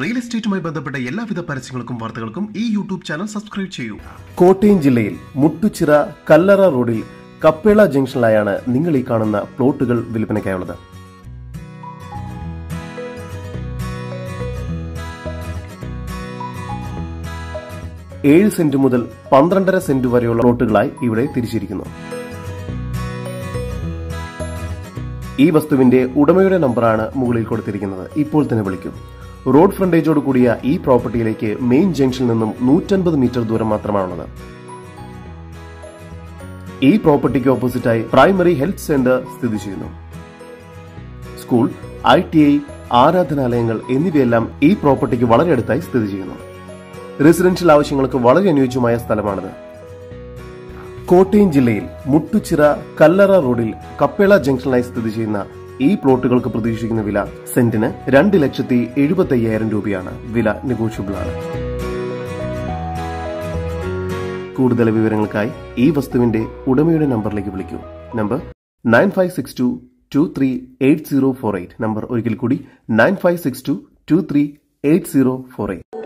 Real എസ്റ്റേറ്റുമായി ബന്ധപ്പെട്ട എല്ലാവിധ പരസ്യങ്ങൾക്കും വാർത്തകൾക്കും ഈ യൂട്യൂബ് ചാനൽ സബ്സ്ക്രൈബ് ചെയ്യൂ. കോട്ടയം ജില്ലയിൽ മുട്ടുച്ചിറ കല്ലറ റോഡിൽ കപ്പേള ജംഗ്ഷനിലായാണ് നിങ്ങൾ ഈ കാണുന്ന പ്ലോട്ടുകൾ വിൽപ്പനയ്ക്കായുള്ളത്. ഏഴ് സെന്റ് മുതൽ പന്ത്രണ്ടര സെന്റ് വരെയുള്ള പ്ലോട്ടുകളായി ഇവിടെ തിരിച്ചിരിക്കുന്നു. ഈ വസ്തുവിന്റെ ഉടമയുടെ നമ്പറാണ് മുകളിൽ കൊടുത്തിരിക്കുന്നത്. ഇപ്പോൾ തന്നെ വിളിക്കൂ. റോഡ് ഫ്രണ്ടേജോട് കൂടിയ ഈ പ്രോപ്പർട്ടിയിലേക്ക് മെയിൻ ജംഗ്ഷനിൽ നിന്നും നൂറ്റൻപത് മീറ്റർ ദൂരം മാത്രമാണുള്ളത്. ഈ പ്രോപ്പർട്ടിക്ക് ഓപ്പോസിറ്റായി പ്രൈമറി ഹെൽത്ത് സെന്റർ സ്ഥിതി ചെയ്യുന്നു. സ്കൂൾ ഐ ടി ഐ ആരാധനാലയങ്ങൾ എന്നിവയെല്ലാം ഈ പ്രോപ്പർട്ടിക്ക് വളരെ അടുത്തായി സ്ഥിതി ചെയ്യുന്നു. റെസിഡൻഷ്യൽ ആവശ്യങ്ങൾക്ക് വളരെ അനുയോജ്യമായ സ്ഥലമാണിത്. കോട്ടയം ജില്ലയിൽ മുട്ടുച്ചിറ കല്ലറ റോഡിൽ കപ്പേള ജംഗ്ഷനിലായി സ്ഥിതി ചെയ്യുന്ന ഈ പ്ലോട്ടുകൾക്ക് പ്രതീക്ഷിക്കുന്ന വില സെന്റിന് രണ്ട് ലക്ഷത്തി എഴുപത്തി അയ്യായിരം രൂപയാണ്. വില നെഗോഷ്യബിൾ ആണ് കൂടുതൽ വിവരങ്ങൾക്കായി ഈ വസ്തുവിന്റെ ഉടമയുടെ നമ്പറിലേക്ക് വിളിക്കൂ. Number nine five six two two three eight zero four eight. Number ഒരിക്കൽ കൂടി nine five six two two three eight zero four eight.